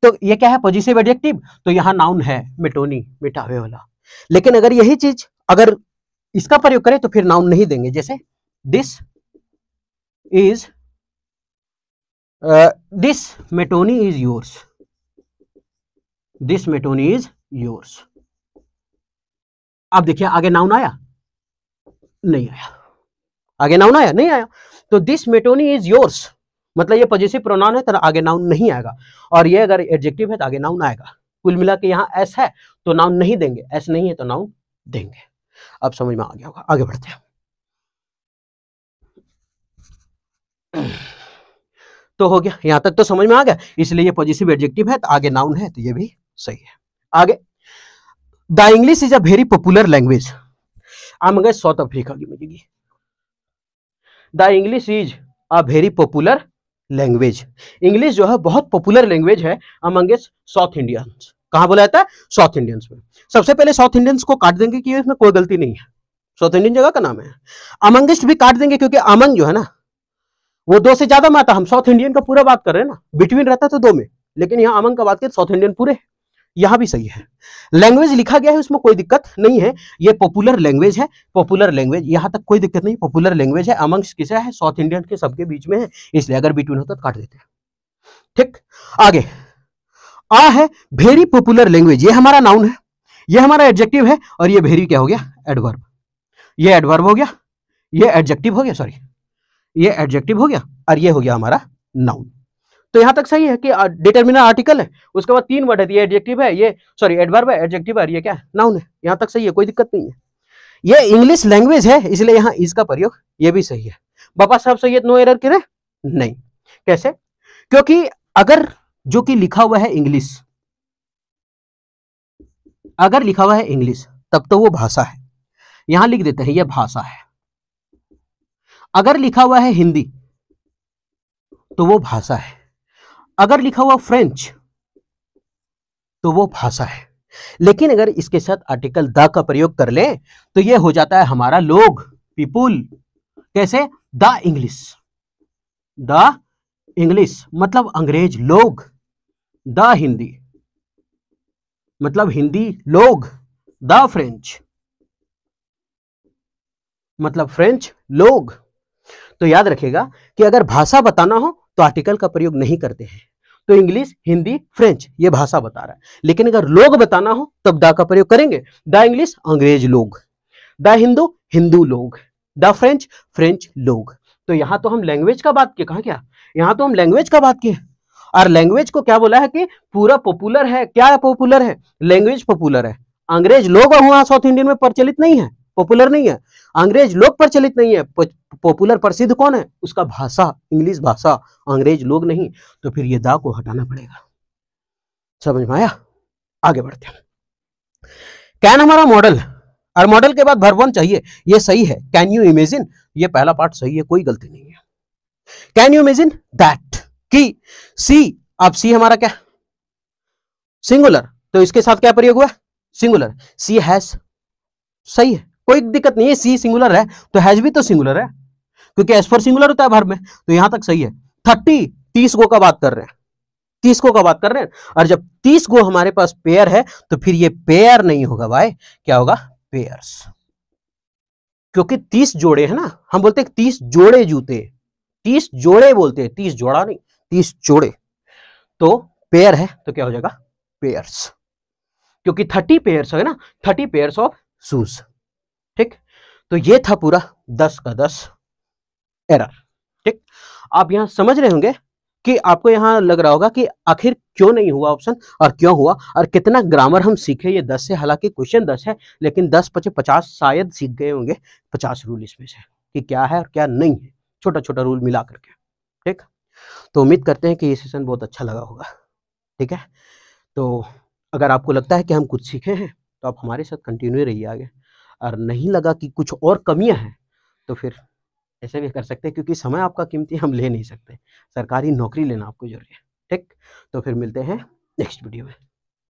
तो ये क्या है? पॉजिटिव एडजेक्टिव तो यहाँ नाउन है मेटोनी मिटावे वाला। लेकिन अगर यही चीज़, अगर इसका प्रयोग करें तो फिर नाउन नहीं देंगे। जैसे दिस इज़ दिस मेटोनी इज़ योर्स दिस मेटोनी इज़ योर्स अब देखिए, आगे नाउन आया? नहीं आया। आगे नाउन आया? नहीं आया। तो दिस मेटोनी इज़ योर्स मतलब ये पॉजिटिव प्रोनाउन है तो आगे नाउन नहीं आएगा। और ये अगर एडजेक्टिव है तो आगे नाउन आएगा। कुल मिला के यहाँ एस है तो नाउन नहीं देंगे। एस नहीं है तो नाउन देंगे। अब समझ में आ गया होगा। आगे बढ़ते हैं। तो हो गया। यहाँ तक तो समझ में आ गया। इसलिए ये पॉजिटिव एडजेक्टिव है तो आगे नाउन है तो ये भी सही है। आगे। The English is a very popular language. हम गए साउथ अफ्रीका की मिलेगी the English is a very popular language. English जो है, बहुत पॉपुलर लैंग्वेज है अमंगे साउथ इंडियंस कहाँ बोला जाता है? साउथ इंडियंस में सबसे पहले साउथ इंडियंस को काट देंगे कि इसमें कोई गलती नहीं है। साउथ इंडियन जगह का नाम है। अमंगिस्ट भी काट देंगे क्योंकि अमंग जो है ना, वो दो से ज़्यादा में आता हम साउथ इंडियन का पूरा बात कर रहे हैं ना। बिटवीन रहता है तो दो में। लेकिन यहाँ अमंग का बात करें साउथ इंडियन पूरे। यहाँ भी सही है। लैंग्वेज लिखा गया है, उसमें कोई दिक्कत नहीं है। ये पॉपुलर लैंग्वेज है पॉपुलर लैंग्वेज यहाँ तक कोई दिक्कत नहीं पॉपुलर लैंग्वेज है अमंग्स किसे है? साउथ इंडियन के सबके बीच में है, इसलिए अगर बिटवीन होता तो काट देते हैं। ठीक, आगे। आ है वेरी पॉपुलर लैंग्वेज ये हमारा नाउन है, ये हमारा एडजेक्टिव है, और ये वेरी क्या हो गया? एडवर्ब ये एडवर्ब हो गया, ये एडजेक्टिव हो गया सॉरी ये एडजेक्टिव हो गया, और ये हो गया हमारा नाउन तो यहाँ तक सही है कि डिटर्मिनर आर्टिकल है, उसके बाद तीन वर्ड है, ये एडजेक्टिव है, ये सॉरी एडवर्ब है एडजेक्टिव है ये क्या नाउन है। यहाँ तक सही है, कोई दिक्कत नहीं है। ये इंग्लिश लैंग्वेज है, इसलिए यहाँ इसका प्रयोग, ये भी सही है। बाबा साहब सैयद नो एरर करे नहीं। कैसे? क्योंकि अगर जो कि लिखा हुआ है इंग्लिश अगर लिखा हुआ है इंग्लिश तब तो वो भाषा है। यहाँ लिख देते हैं, ये भाषा है। अगर लिखा हुआ है हिंदी तो वो भाषा है। अगर लिखा हुआ फ्रेंच तो वो भाषा है। लेकिन अगर इसके साथ आर्टिकल द का प्रयोग कर ले तो ये हो जाता है हमारा लोग, पीपुल। कैसे? The English. द इंग्लिश मतलब अंग्रेज़ लोग। द हिंदी मतलब हिंदी लोग। द फ्रेंच मतलब फ्रेंच लोग। तो याद रखेगा कि अगर भाषा बताना हो तो आर्टिकल का प्रयोग नहीं करते हैं। तो इंग्लिश, हिंदी, फ्रेंच, ये भाषा बता रहा है। लेकिन अगर लोग बताना हो, तब दा का प्रयोग करेंगे। द इंग्लिश, अंग्रेज़ लोग। द हिंदू हिंदू लोग। द फ्रेंच फ्रेंच लोग। तो यहाँ तो हम लैंग्वेज का बात किया कहा क्या? यहाँ तो हम लैंग्वेज का बात किए। और लैंग्वेज को क्या बोला है कि पूरा पॉपुलर है। क्या पॉपुलर है? लैंग्वेज पॉपुलर है। अंग्रेज़ लोग वहाँ साउथ इंडियन में प्रचलित नहीं है। पॉपुलर नहीं है। अंग्रेज़ लोग प्रचलित नहीं है। पॉपुलर प्रसिद्ध कौन है? उसका भाषा इंग्लिश भाषा। अंग्रेज़ लोग नहीं। तो फिर ये दा को हटाना पड़ेगा। समझ में आया? आगे बढ़ते हैं। कैन हमारा मॉडल और मॉडल के बाद वर्ब वन चाहिए। ये सही है। कैन यू इमेजिन ये पहला पार्ट सही है, कोई गलती नहीं है। कैन यू इमेजिन दैट की सी अब सी हमारा क्या? सिंगुलर तो इसके साथ क्या प्रयोग हुआ? सिंगुलर सी हैज़ सही है। कोई दिक्कत नहीं है सी सिंगुलर है तो हैज़ भी तो सिंगुलर है, क्योंकि एस फॉर सिंगुलर होता है भर में तो यहाँ तक सही है। थर्टी तीस गो का बात कर रहे हैं, तीस गो का बात कर रहे हैं, और जब तीस गो हमारे पास पेयर है तो फिर ये पेयर नहीं होगा भाई क्या होगा? पेयर्स क्योंकि तीस जोड़े है ना, हम बोलते हैं तीस जोड़े जूते, तीस जोड़े बोलते हैं, तीस जोड़ा नहीं, तीस जोड़े। तो पेयर है तो क्या हो जाएगा? पेयर्स क्योंकि थर्टी पेयर्स है ना थर्टी पेयर्स ऑफ़ शूज़ ठीक? तो ये था पूरा दस का दस एरर ठीक? आप यहाँ समझ रहे होंगे कि आपको यहाँ लग रहा होगा कि आखिर क्यों नहीं हुआ ऑप्शन और क्यों हुआ और कितना ग्रामर हम सीखे ये दस से, हालाँकि क्वेश्चन दस है, लेकिन दस पचे पचास शायद सीख गए होंगे पचास रूल इसमें से कि क्या है और क्या नहीं है छोटा छोटा रूल मिला करके, ठीक? तो उम्मीद करते हैं कि ये सेशन बहुत अच्छा लगा होगा, ठीक है? तो अगर आपको लगता है कि हम कुछ सीखे हैं तो आप हमारे साथ कंटिन्यू रहिए आगे। और नहीं लगा कि कुछ और कमियाँ हैं तो फिर ऐसे भी कर सकते हैं, क्योंकि समय आपका कीमती हम ले नहीं सकते। सरकारी नौकरी लेना आपको ज़रूरी है, ठीक? तो फिर मिलते हैं नेक्स्ट वीडियो में।